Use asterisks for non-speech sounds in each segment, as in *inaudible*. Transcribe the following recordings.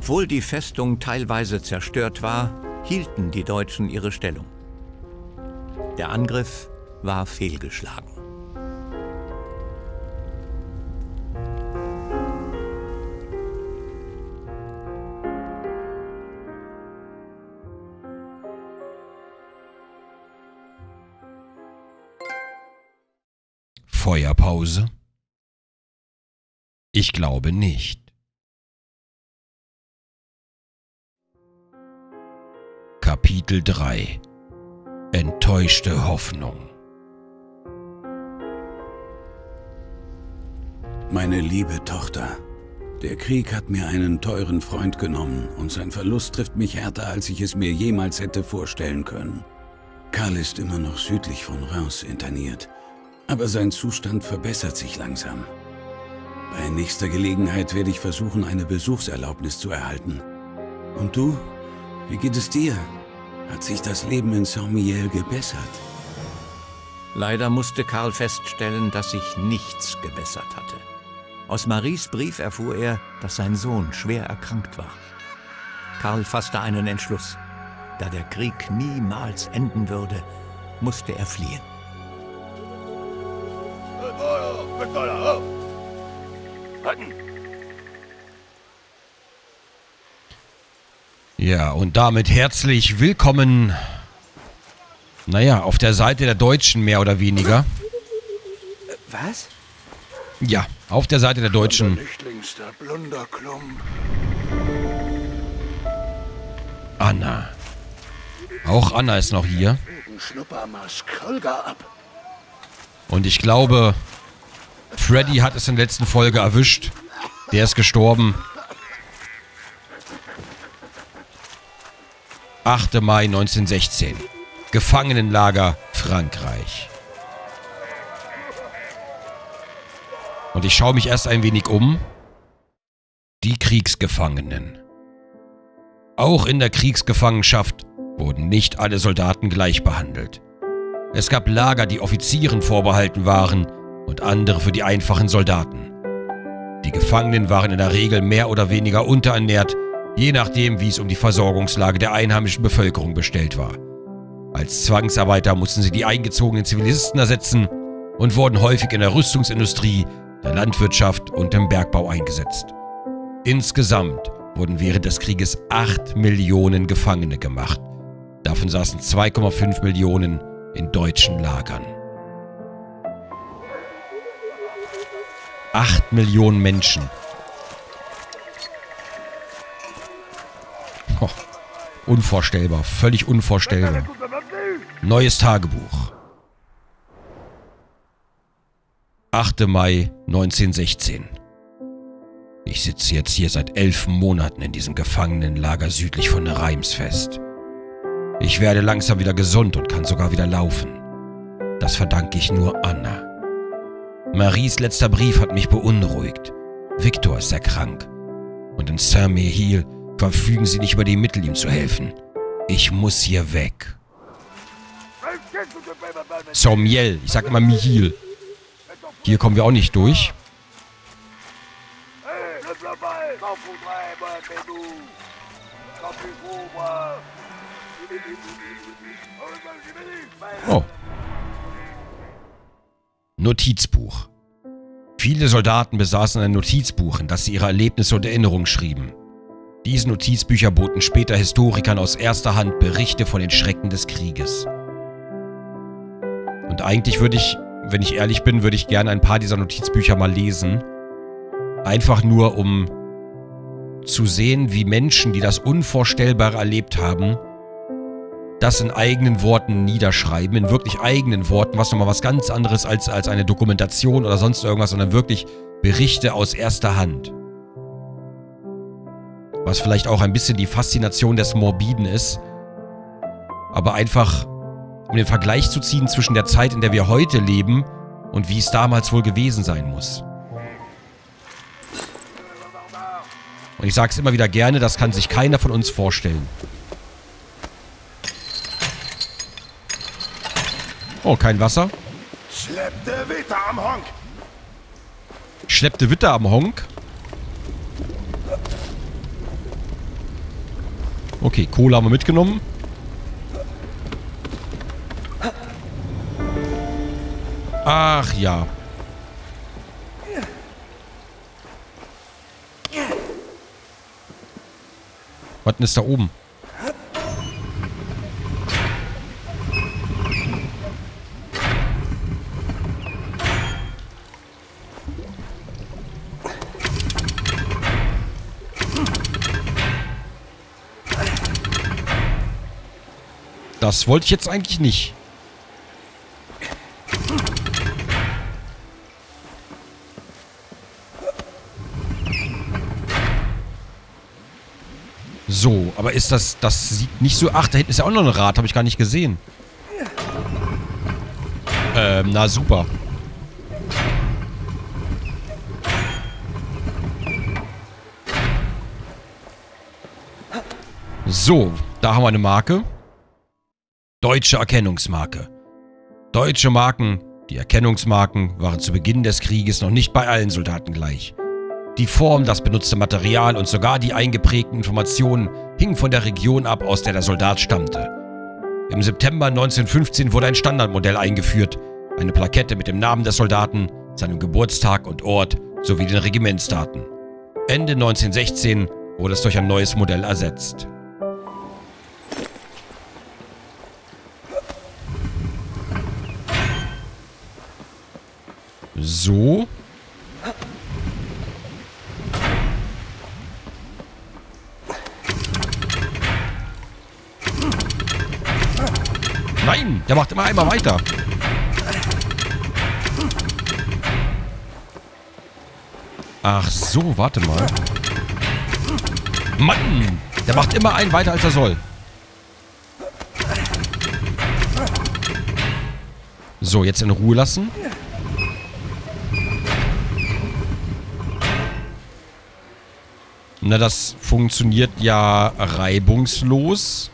Obwohl die Festung teilweise zerstört war, hielten die Deutschen ihre Stellung. Der Angriff war fehlgeschlagen. Feuerpause? Ich glaube nicht. Kapitel 3 Enttäuschte Hoffnung Meine liebe Tochter, der Krieg hat mir einen teuren Freund genommen und sein Verlust trifft mich härter, als ich es mir jemals hätte vorstellen können. Karl ist immer noch südlich von Reims interniert, aber sein Zustand verbessert sich langsam. Bei nächster Gelegenheit werde ich versuchen, eine Besuchserlaubnis zu erhalten. Und du? Wie geht es dir? Hat sich das Leben in Saint-Miel gebessert? Leider musste Karl feststellen, dass sich nichts gebessert hatte. Aus Maries Brief erfuhr er, dass sein Sohn schwer erkrankt war. Karl fasste einen Entschluss. Da der Krieg niemals enden würde, musste er fliehen. Ja, und damit herzlich willkommen, naja, auf der Seite der Deutschen mehr oder weniger. Was? Ja, auf der Seite der Deutschen. Blunderklump. Anna. Auch Anna ist noch hier. Und ich glaube, Freddy hat es in der letzten Folge erwischt. Der ist gestorben. 8. Mai 1916. Gefangenenlager Frankreich. Und ich schaue mich erst ein wenig um. Die Kriegsgefangenen. Auch in der Kriegsgefangenschaft wurden nicht alle Soldaten gleich behandelt. Es gab Lager, die Offizieren vorbehalten waren und andere für die einfachen Soldaten. Die Gefangenen waren in der Regel mehr oder weniger unterernährt, je nachdem, wie es um die Versorgungslage der einheimischen Bevölkerung bestellt war. Als Zwangsarbeiter mussten sie die eingezogenen Zivilisten ersetzen und wurden häufig in der Rüstungsindustrie, der Landwirtschaft und im Bergbau eingesetzt. Insgesamt wurden während des Krieges 8 Millionen Gefangene gemacht. Davon saßen 2,5 Millionen in deutschen Lagern. 8 Millionen Menschen. Unvorstellbar, völlig unvorstellbar. Neues Tagebuch. 8. Mai 1916. Ich sitze jetzt hier seit elf Monaten in diesem Gefangenenlager südlich von Reims fest. Ich werde langsam wieder gesund und kann sogar wieder laufen. Das verdanke ich nur Anna. Maries letzter Brief hat mich beunruhigt. Victor ist sehr krank. Und in Saint-Méhil verfügen sie nicht über die Mittel, ihm zu helfen. Ich muss hier weg. Saint-Miel, ich sag immer Mihil. Hier kommen wir auch nicht durch. Oh. Notizbuch. Viele Soldaten besaßen ein Notizbuch, in das sie ihre Erlebnisse und Erinnerungen schrieben. Diese Notizbücher boten später Historikern aus erster Hand Berichte von den Schrecken des Krieges. Und eigentlich würde ich, wenn ich ehrlich bin, würde ich gerne ein paar dieser Notizbücher mal lesen. Einfach nur, um zu sehen, wie Menschen, die das Unvorstellbare erlebt haben, das in eigenen Worten niederschreiben, in wirklich eigenen Worten, was nochmal was ganz anderes als, als eine Dokumentation oder sonst irgendwas, sondern wirklich Berichte aus erster Hand. Was vielleicht auch ein bisschen die Faszination des Morbiden ist, aber einfach um den Vergleich zu ziehen zwischen der Zeit, in der wir heute leben und wie es damals wohl gewesen sein muss. Und ich sage es immer wieder gerne, das kann sich keiner von uns vorstellen. Oh, kein Wasser. Schleppte Witter am Honk. Schleppte Witter am Honk. Okay, Kohle haben wir mitgenommen. Ach ja. Was ist da oben? Das wollte ich jetzt eigentlich nicht. So, aber ist das... Das sieht nicht so... Ach, da hinten ist ja auch noch ein Rad. Habe ich gar nicht gesehen. Ähm, na super. So, da haben wir eine Marke. Deutsche Erkennungsmarke. Deutsche Marken, die Erkennungsmarken, waren zu Beginn des Krieges noch nicht bei allen Soldaten gleich. Die Form, das benutzte Material und sogar die eingeprägten Informationen hingen von der Region ab, aus der der Soldat stammte. Im September 1915 wurde ein Standardmodell eingeführt, eine Plakette mit dem Namen des Soldaten, seinem Geburtstag und Ort sowie den Regimentsdaten. Ende 1916 wurde es durch ein neues Modell ersetzt. So. Nein, der macht immer einmal weiter. Ach so, warte mal. Mann, der macht immer einen weiter, als er soll. So, jetzt in Ruhe lassen. Na, das funktioniert ja reibungslos.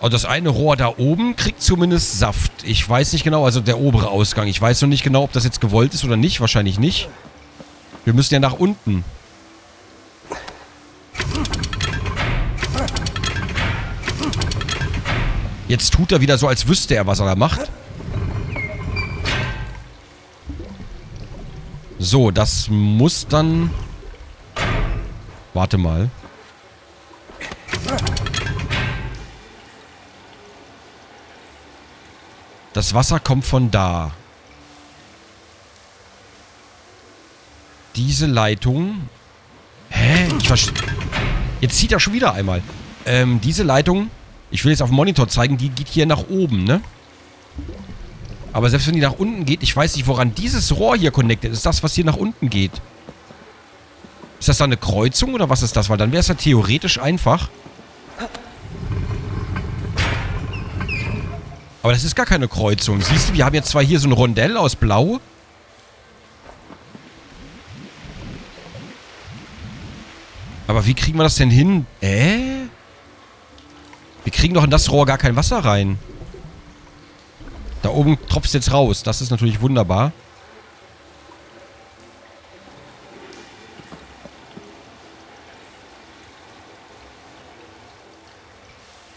Und das eine Rohr da oben kriegt zumindest Saft. Ich weiß nicht genau, also der obere Ausgang. Ich weiß noch nicht genau, ob das jetzt gewollt ist oder nicht. Wahrscheinlich nicht. Wir müssen ja nach unten. Jetzt tut er wieder so, als wüsste er, was er da macht. So, das muss dann... Warte mal. Das Wasser kommt von da. Diese Leitung... Hä? Ich verstehe... Jetzt zieht er schon wieder einmal. Ähm, diese Leitung... Ich will jetzt auf dem Monitor zeigen, die geht hier nach oben, ne? Aber selbst wenn die nach unten geht, ich weiß nicht, woran dieses Rohr hier connected ist. Das, was hier nach unten geht. Ist das da eine Kreuzung oder was ist das? Weil dann wäre es ja theoretisch einfach. Aber das ist gar keine Kreuzung. Siehst du, wir haben jetzt zwar hier so ein Rondell aus Blau. Aber wie kriegen wir das denn hin? Äh? Wir kriegen doch in das Rohr gar kein Wasser rein. Da oben tropft es jetzt raus. Das ist natürlich wunderbar.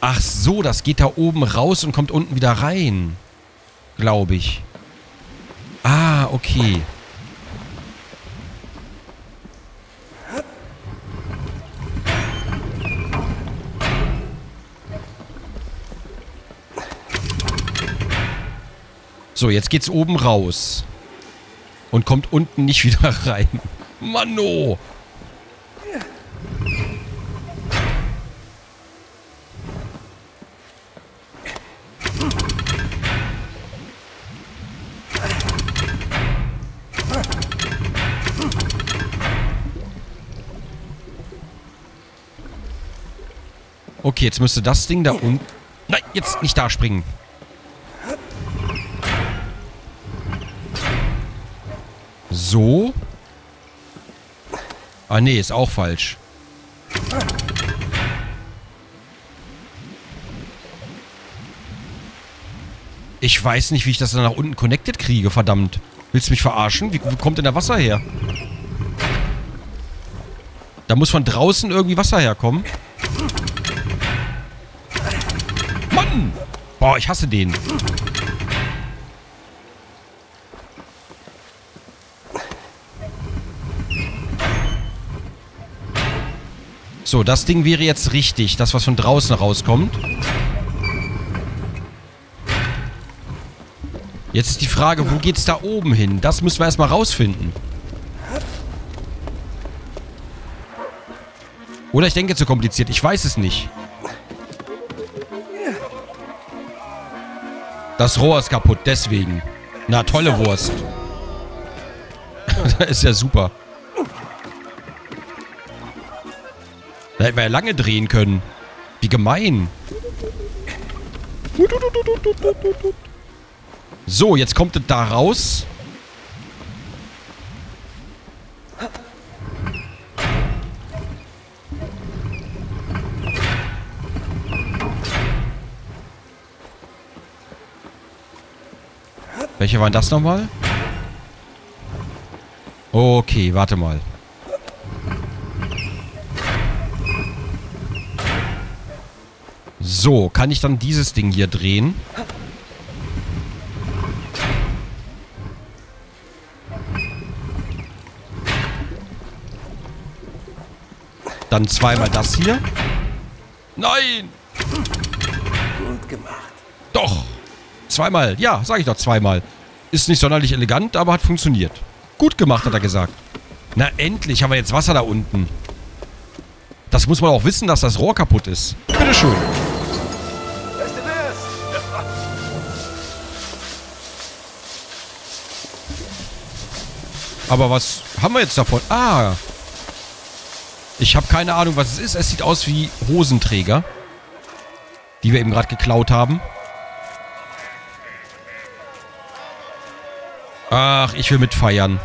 Ach so, das geht da oben raus und kommt unten wieder rein. Glaube ich. Ah, okay. So, jetzt geht's oben raus. Und kommt unten nicht *laughs* wieder rein. Mano! Okay, jetzt müsste das Ding da unten... Nein, jetzt nicht da springen. So. Ah, nee, ist auch falsch. Ich weiß nicht, wie ich das dann nach unten connected kriege, verdammt. Willst du mich verarschen? Wie, wie kommt denn da Wasser her? Da muss von draußen irgendwie Wasser herkommen. Mann! Boah, ich hasse den. So, das Ding wäre jetzt richtig. Das, was von draußen rauskommt. Jetzt ist die Frage, wo geht's da oben hin? Das müssen wir erstmal rausfinden. Oder ich denke zu kompliziert. Ich weiß es nicht. Das Rohr ist kaputt, deswegen. Na, tolle Wurst. *laughs* das ist ja super. Da hätten wir ja lange drehen können. Wie gemein. So, jetzt kommt es da raus. Welche waren das nochmal? Okay, warte mal. So, kann ich dann dieses Ding hier drehen? Dann zweimal das hier. Nein! Gut gemacht. Doch! Zweimal. Ja, sag ich doch zweimal. Ist nicht sonderlich elegant, aber hat funktioniert. Gut gemacht, hat er gesagt. Na, endlich haben wir jetzt Wasser da unten. Das muss man auch wissen, dass das Rohr kaputt ist. Bitteschön. Beste Aber was haben wir jetzt davon? Ah. Ich habe keine Ahnung, was es ist. Es sieht aus wie Hosenträger. Die wir eben gerade geklaut haben. Ach, ich will mitfeiern.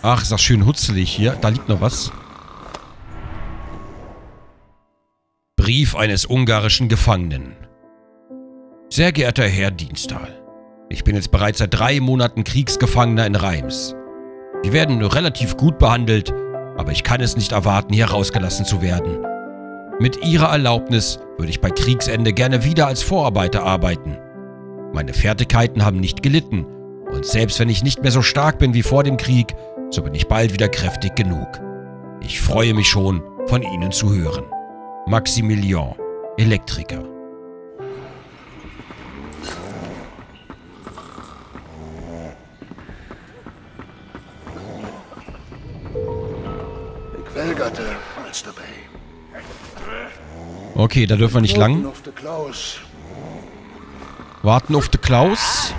Ach, ist das schön hutzelig hier. Da liegt noch was. Brief eines ungarischen Gefangenen. Sehr geehrter Herr Diensthahl, ich bin jetzt bereits seit drei Monaten Kriegsgefangener in Reims. Wir werden nur relativ gut behandelt, aber ich kann es nicht erwarten, hier rausgelassen zu werden. Mit Ihrer Erlaubnis würde ich bei Kriegsende gerne wieder als Vorarbeiter arbeiten. Meine Fertigkeiten haben nicht gelitten und selbst wenn ich nicht mehr so stark bin wie vor dem Krieg, so bin ich bald wieder kräftig genug. Ich freue mich schon, von Ihnen zu hören. Maximilian, Elektriker. Okay, da dürfen wir nicht lang. Warten auf den Klaus.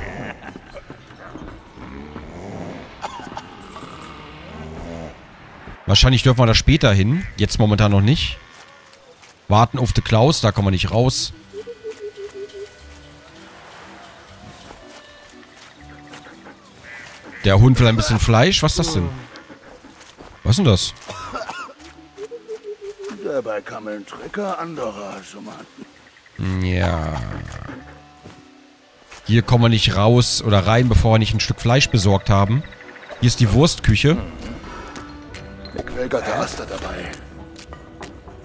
Wahrscheinlich dürfen wir da später hin. Jetzt momentan noch nicht. Warten auf den Klaus, da kommen wir nicht raus. Der Hund will ein bisschen Fleisch. Was ist das denn? Was ist denn das? Dabei kam ein Trecker anderer. Ja. Hier kommen wir nicht raus oder rein, bevor wir nicht ein Stück Fleisch besorgt haben. Hier ist die Wurstküche. Quellgatte Aster dabei.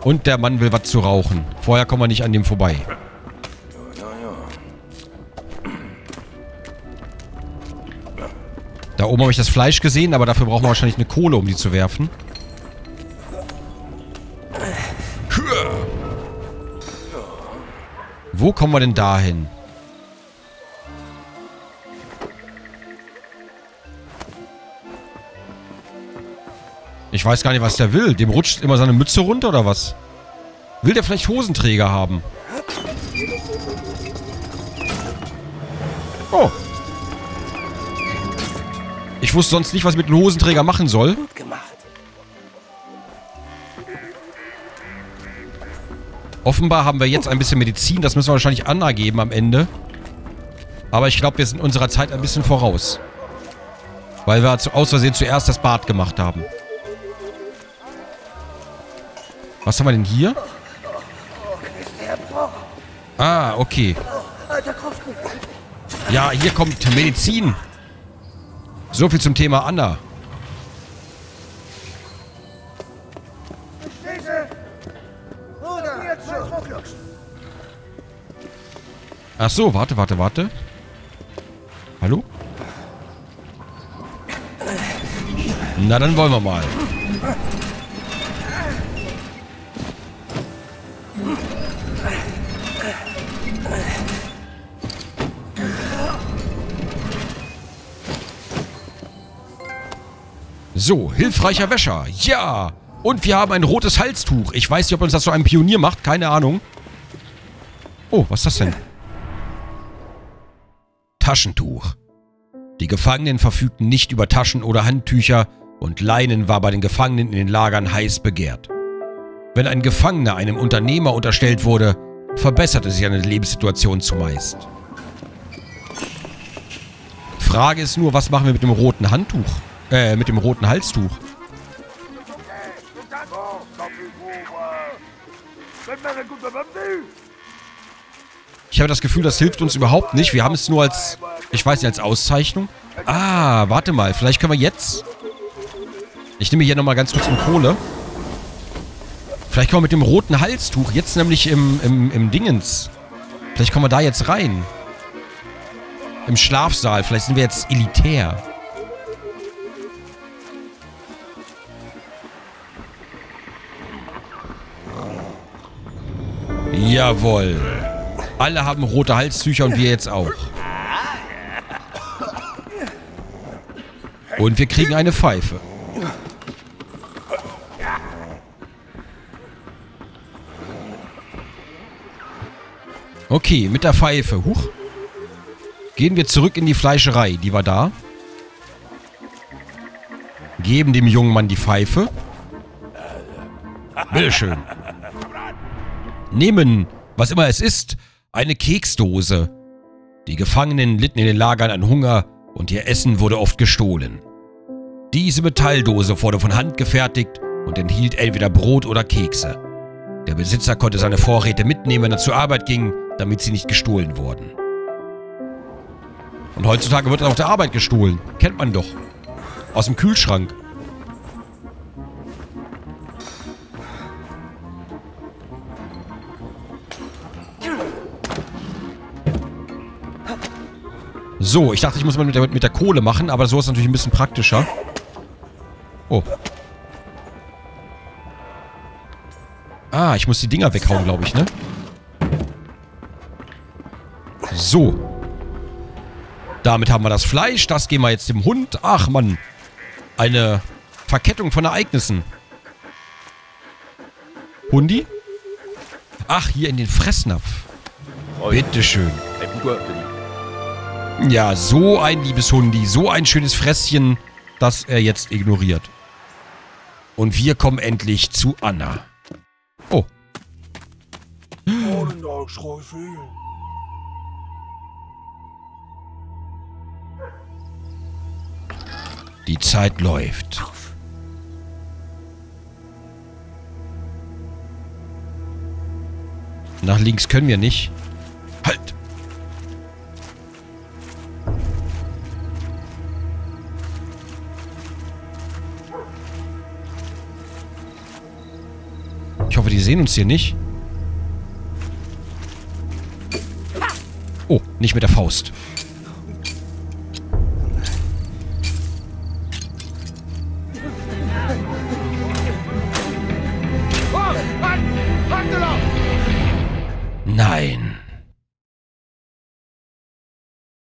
Und der Mann will was zu rauchen. Vorher kommen wir nicht an dem vorbei. Da oben habe ich das Fleisch gesehen, aber dafür brauchen wir wahrscheinlich eine Kohle, um die zu werfen. Wo kommen wir denn da hin? Ich weiß gar nicht, was der will. Dem rutscht immer seine Mütze runter oder was? Will der vielleicht Hosenträger haben? Oh. Ich wusste sonst nicht, was ich mit einem Hosenträger machen soll. Gut gemacht. Offenbar haben wir jetzt ein bisschen Medizin. Das müssen wir wahrscheinlich Anna geben am Ende. Aber ich glaube, wir sind unserer Zeit ein bisschen voraus. Weil wir zu- aus Versehen zuerst das Bad gemacht haben. Was haben wir denn hier? Ah, okay. Ja, hier kommt Medizin. So viel zum Thema Anna. Ach so, warte, warte, warte. Hallo? Na, dann wollen wir mal. So, hilfreicher Wäscher. Ja. Und wir haben ein rotes Halstuch. Ich weiß nicht, ob uns das so ein Pionier macht. Keine Ahnung. Oh, was ist das denn? Taschentuch. Die Gefangenen verfügten nicht über Taschen oder Handtücher und Leinen war bei den Gefangenen in den Lagern heiß begehrt. Wenn ein Gefangener einem Unternehmer unterstellt wurde, verbesserte sich seine Lebenssituation zumeist. Frage ist nur, was machen wir mit dem roten Handtuch? Äh, mit dem roten Halstuch. Ich habe das Gefühl, das hilft uns überhaupt nicht. Wir haben es nur als, ich weiß nicht, als Auszeichnung. Ah, warte mal. Vielleicht können wir jetzt... Ich nehme hier nochmal ganz kurz um Kohle. Vielleicht kommen wir mit dem roten Halstuch, jetzt nämlich im, im, im Dingens. Vielleicht kommen wir da jetzt rein. Im Schlafsaal. Vielleicht sind wir jetzt elitär. Jawohl. Alle haben rote Halstücher und wir jetzt auch. Und wir kriegen eine Pfeife. Okay, mit der Pfeife. Huch. Gehen wir zurück in die Fleischerei. Die war da. Geben dem jungen Mann die Pfeife. Bitteschön. Nehmen, was immer es ist, eine Keksdose. Die Gefangenen litten in den Lagern an Hunger und ihr Essen wurde oft gestohlen. Diese Metalldose wurde von Hand gefertigt und enthielt entweder Brot oder Kekse. Der Besitzer konnte seine Vorräte mitnehmen, wenn er zur Arbeit ging, damit sie nicht gestohlen wurden. Und heutzutage wird auch der Arbeit gestohlen. Kennt man doch. Aus dem Kühlschrank. So, ich dachte, ich muss mal mit der, mit der Kohle machen, aber so ist natürlich ein bisschen praktischer. Oh. Ah, ich muss die Dinger weghauen, glaube ich, ne? So. Damit haben wir das Fleisch. Das geben wir jetzt dem Hund. Ach, Mann. Eine Verkettung von Ereignissen. Hundi? Ach, hier in den Fressnapf. Bitteschön. Ja, so ein liebes Hundi. So ein schönes Fresschen, das er jetzt ignoriert. Und wir kommen endlich zu Anna. Oh. Die Zeit läuft. Nach links können wir nicht. Sehen uns hier nicht. Oh, nicht mit der Faust.